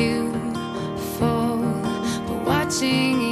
to fall, but watching